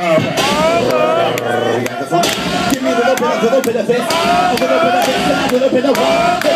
Give me the little bit, the little bit of this, a little bit of this, a little bit of what,